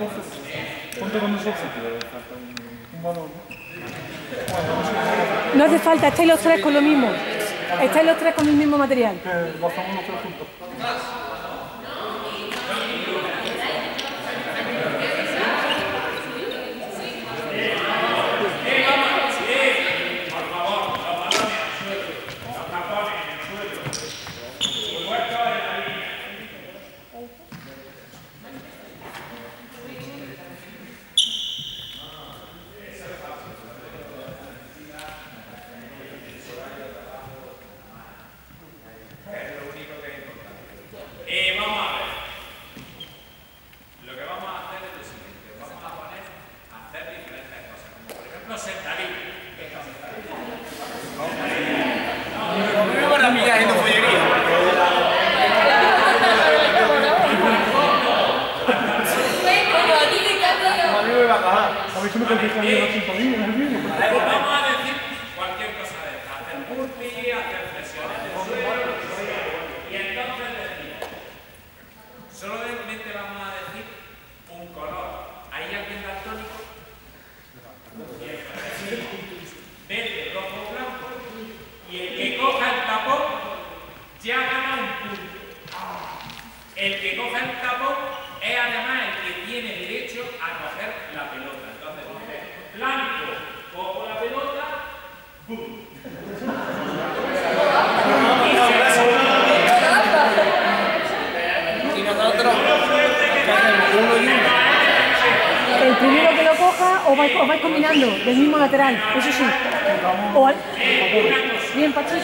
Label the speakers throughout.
Speaker 1: Entonces, ponte con nosotros. Un valor.
Speaker 2: No hace falta, estáis los tres con lo mismo. Estáis los tres con el mismo material.
Speaker 1: Que lo los tres juntos.
Speaker 2: pas déclaré Martin Parly. combinando del mismo lateral, eso sí. Bien,
Speaker 3: Pacho,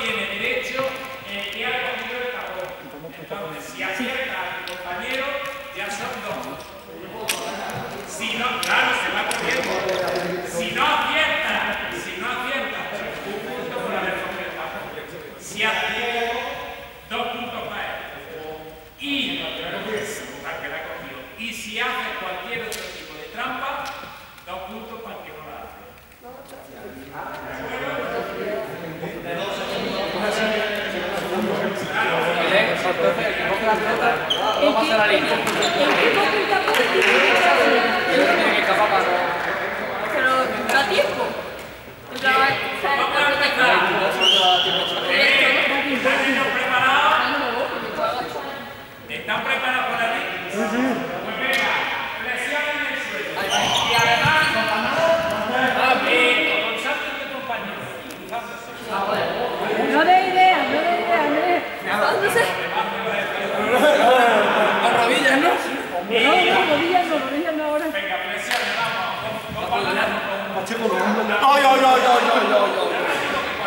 Speaker 3: tiene derecho el ha el si acierta el compañero. Si no, claro, se va corriendo. Si no acierta, si no acierta, por Vamos a la que.
Speaker 4: Pero da tiempo.
Speaker 1: chico.
Speaker 5: Ay, ay, ay, ay, ay,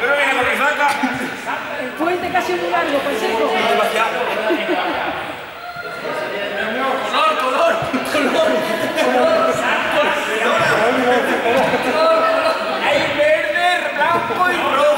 Speaker 5: ay, lo que saca.
Speaker 2: Casi muy largo, Color,
Speaker 5: color, color. Color, color. Hay verde, blanco y rojo.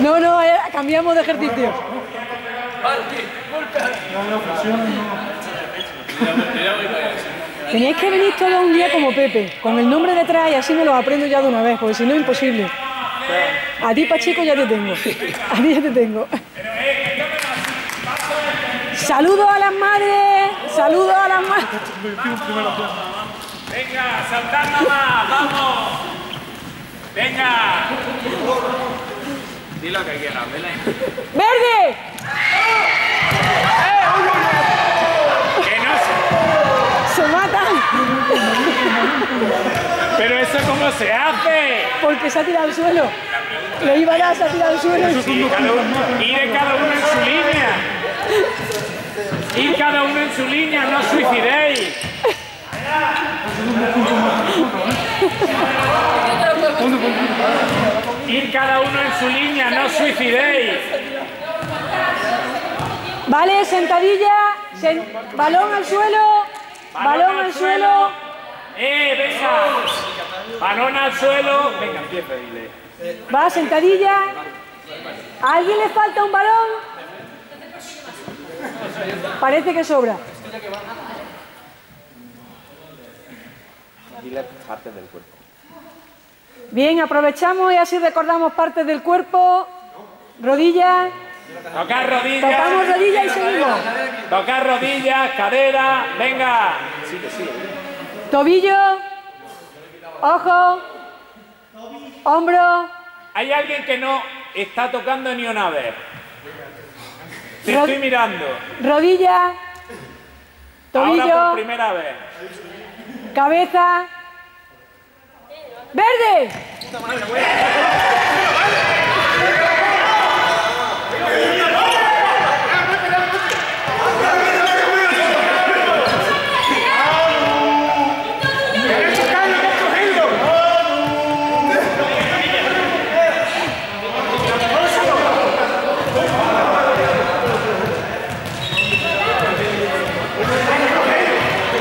Speaker 3: ¿no?
Speaker 5: No,
Speaker 2: cambiamos de ejercicio.
Speaker 1: No,
Speaker 2: que venir todo un día como Pepe, con el nombre detrás y así me lo aprendo ya de una vez, porque si no, es imposible. A ti, Pachico, ya te tengo. A ti ya te tengo. Saludos a las madres, saludos a las madres.
Speaker 5: Venga, saltad mamá, vamos. Venga.
Speaker 3: Di lo que quieras, Belén.
Speaker 2: ¡Verde!
Speaker 5: Que no se...
Speaker 2: ¡Se matan!
Speaker 5: Pero eso cómo se hace.
Speaker 2: Porque se ha tirado al suelo. Le iba a dar, se ha tirado al suelo.
Speaker 5: Y cada uno- ir cada uno en su línea. Ir cada uno en su línea, no os suicidéis. Cada uno en su línea, no os suicidéis.
Speaker 2: Vale, sentadilla, sen- balón al suelo, balón al suelo.
Speaker 5: ¡Eh, venga! Balón al suelo. Venga, empieza, dile.
Speaker 2: Va, sentadilla. ¿A alguien le falta un balón? Parece que sobra.
Speaker 3: Dile partes del cuerpo.
Speaker 2: Bien, aprovechamos y así recordamos partes del cuerpo. Rodillas.
Speaker 5: Tocar rodillas.
Speaker 2: Tocamos rodillas y seguimos.
Speaker 5: Tocar rodillas, cadera. Venga.
Speaker 2: Tobillo. Ojo. Hombro.
Speaker 5: Hay alguien que no está tocando ni una vez. Te
Speaker 2: Rod-
Speaker 5: estoy mirando.
Speaker 2: Rodilla.
Speaker 5: Ahora por
Speaker 2: Tobillo.
Speaker 5: primera vez.
Speaker 2: Cabeza. ¡Verde!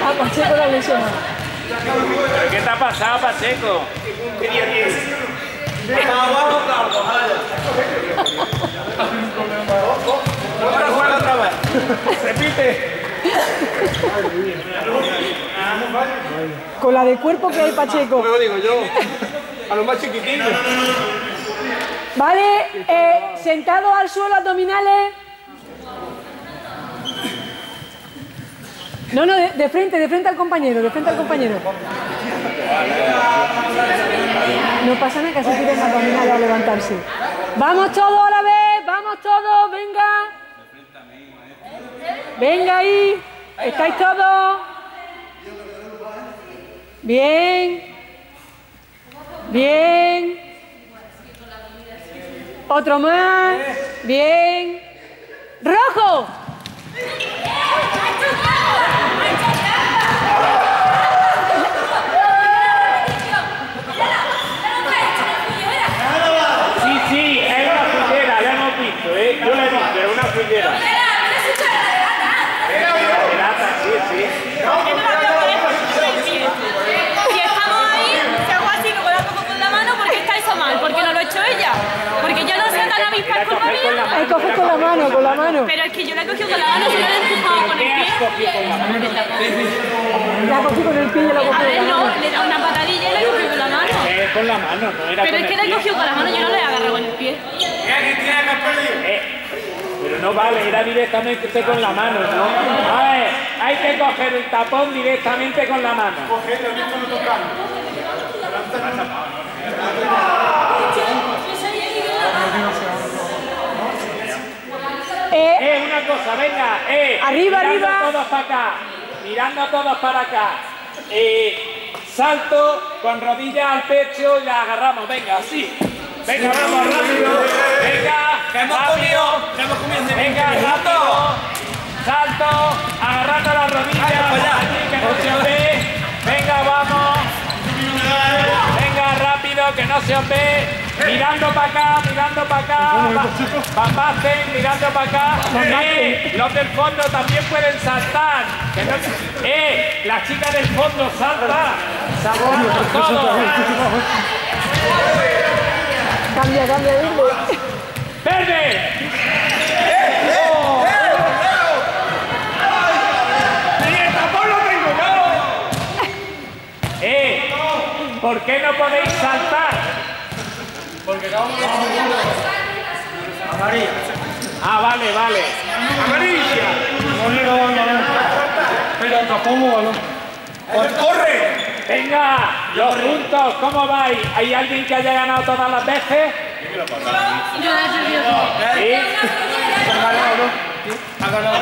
Speaker 2: Ah, Pacheco la lesiona.
Speaker 5: ¿Pero qué te
Speaker 3: otra vez.
Speaker 5: Repite.
Speaker 2: Con la de cuerpo que hay Pacheco.
Speaker 3: Luego digo yo. A los más chiquititos.
Speaker 2: ¿Vale? Eh, sentado al suelo, abdominales. No, no, de, de frente, de frente al compañero, de frente al compañero. No pasa nada que se tiren abdominales a levantarse. Vamos todos a la vez, vamos todos, venga. Venga ahí, estáis todos. Bien. Bien. Otro más. Bien. ¡Rojo!
Speaker 5: Sí, sí, es una fullera, ya hemos visto, ¿eh? Yo la he visto, es una fullera. Lata, sí, sí.
Speaker 4: Si estamos ahí, si hago así, luego la cojo con la mano, porque está eso mal, porque no lo ha hecho ella. Porque yo no sé tan avispa
Speaker 5: Era
Speaker 4: es culpa
Speaker 5: coger con la
Speaker 4: mía.
Speaker 2: Hay que coger con la mano, con la mano.
Speaker 4: Pero es que yo la he cogido con la mano, si no la he empujado con el
Speaker 5: ¿Qué has
Speaker 4: pie.
Speaker 5: cogido con la mano?
Speaker 2: La cogí con el pie y la
Speaker 4: A
Speaker 2: cogí
Speaker 4: ver,
Speaker 2: con la
Speaker 4: no,
Speaker 2: mano.
Speaker 4: le he dado una patadilla y la he cogido con la mano.
Speaker 5: Eh, con la mano, no era
Speaker 4: Pero
Speaker 5: con
Speaker 4: es que la he cogido con la mano, yo no la he agarrado con el pie.
Speaker 5: Eh, pero no vale, era directamente con la mano, ¿no? A ver, hay que coger el tapón directamente con la mano.
Speaker 2: Eh,
Speaker 5: Eh, una cosa, venga, eh.
Speaker 2: Arriba,
Speaker 5: mirando
Speaker 2: arriba.
Speaker 5: todos para acá, mirando todos para acá. Eh, salto con rodillas al pecho y la agarramos, venga, así. Venga, vamos, rápido. Venga,
Speaker 3: Que hemos
Speaker 5: rápido.
Speaker 3: comido. Que hemos comido de
Speaker 5: Venga, rápido. Salto, agarrando las rodillas.
Speaker 3: Vaya,
Speaker 5: mirando para acá, mirando para acá, Bambacen, mirando para acá, eh, los del fondo también pueden saltar, eh, la chica del fondo salta, saltamos todos.
Speaker 2: Cambia, cambia, verde. Oh.
Speaker 5: ¡Verde!
Speaker 3: Eh, ¿Por qué no podéis saltar? ¡Eh!
Speaker 5: Ah, vale, vale.
Speaker 3: ¡Amarilla!
Speaker 1: No balón. Pero tapón o balón.
Speaker 3: ¡Corre!
Speaker 5: Venga, los puntos, ¿cómo vais? ¿Hay alguien que haya ganado todas las veces?
Speaker 4: Yo la he perdido.
Speaker 5: Sí.
Speaker 3: Ha ganado, ¿no? Ha ganado.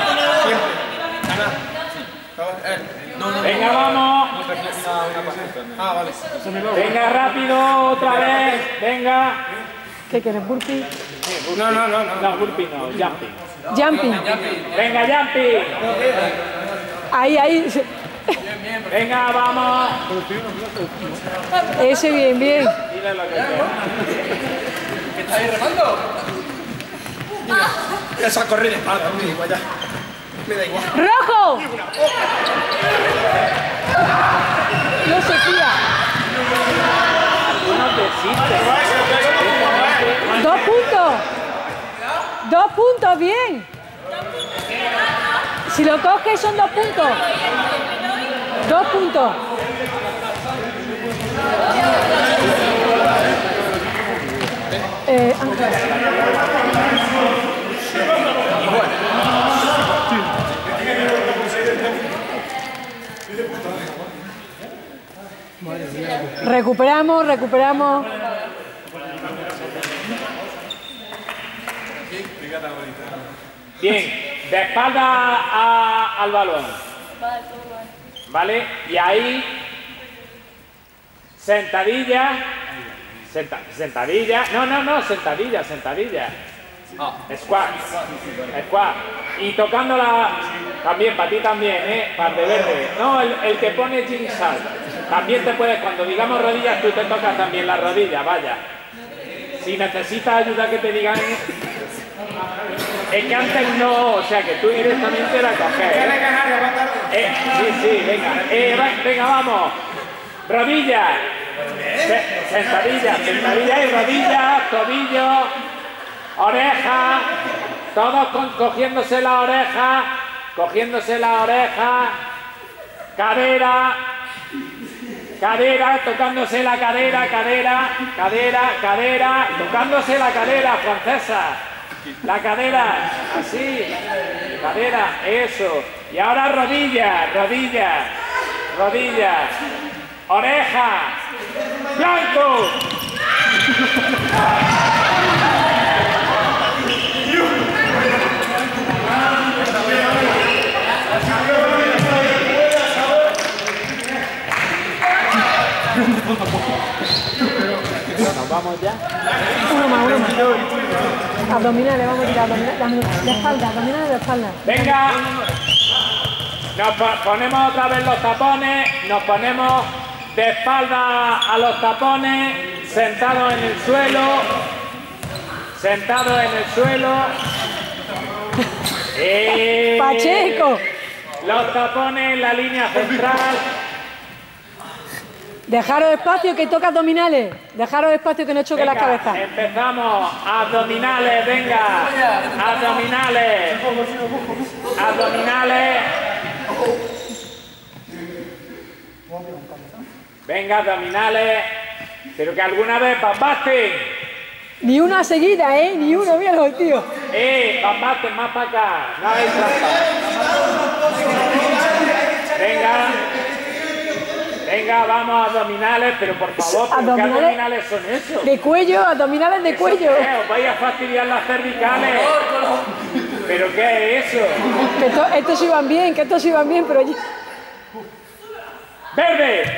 Speaker 5: Venga, vamos.
Speaker 3: Ah, vale.
Speaker 5: Venga, rápido, otra vez. Venga.
Speaker 2: ¿Qué quieres? ¿Burpee?
Speaker 3: No, no, no, no.
Speaker 5: No, burpee no, jumping.
Speaker 2: Jumping.
Speaker 5: Venga, jumping.
Speaker 2: Ahí, ahí.
Speaker 5: Venga, vamos.
Speaker 2: Ese bien, bien.
Speaker 3: ¿Qué está ahí remando? Esa correr de espalda, me da igual ya. Me da igual.
Speaker 2: ¡Rojo! No se fía.
Speaker 5: Tú no te existes.
Speaker 2: Dos puntos. Dos puntos, bien. Si lo coges son dos puntos. Dos puntos. Eh, Ángel. Recuperamos, recuperamos.
Speaker 5: Bien, de espalda a- al balón. ¿Vale? Y ahí, sentadilla, senta- sentadilla, no, no, no, sentadilla, sentadilla. Squat, squat. Y tocándola también, para ti también, ¿eh? Para el de verde. No, el, el que pone Jim Salt. También te puedes, cuando digamos rodillas, tú te tocas también la rodilla, vaya. Si necesitas ayuda que te digan, es que antes no, o sea que tú directamente la coges. ¿eh? Eh, sí, sí, venga. Eh, va- venga, vamos. Rodillas. Se- Sentadilla, sentadilla y rodillas, tobillo, oreja. Todos con- cogiéndose la oreja, cogiéndose la oreja, cadera, cadera, tocándose la cadera, cadera, cadera, cadera, tocándose la cadera, francesa. La cadera, así, cadera, eso. Y ahora rodillas, rodillas, rodillas, oreja, blanco. Nos vamos ya.
Speaker 2: Uno más, uno más. Abdominales, vamos a tirar abdominales. De espalda, abdominales de espalda.
Speaker 5: Venga. Nos po- ponemos otra vez los tapones, nos ponemos de espalda a los tapones, sentados en el suelo, sentados en el suelo. Eh,
Speaker 2: Pacheco.
Speaker 5: Los tapones en la línea central.
Speaker 2: Dejaros espacio que toca abdominales. Dejaros espacio que no choque las
Speaker 5: Venga,
Speaker 2: cabezas.
Speaker 5: Empezamos. Abdominales, venga. Abdominales. Abdominales. Venga, abdominales. Pero que alguna vez bambaste.
Speaker 2: Ni una seguida, ¿eh? Ni uno, míralo, tío.
Speaker 5: Eh, bambaste más para acá. No hagáis trampa. Venga. Venga, vamos a abdominales, pero por favor, ¿pero ¿qué Abdominales- son esos?
Speaker 2: De cuello, abdominales de cuello.
Speaker 5: ¿Qué? Os vais a fastidiar las cervicales. ¿Pero qué es eso?
Speaker 2: Que esto- estos iban bien, que estos iban bien, pero... ya-
Speaker 5: ¡Verde!